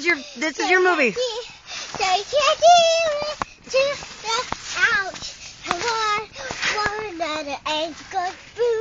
is your this is your movie. So you one another and go.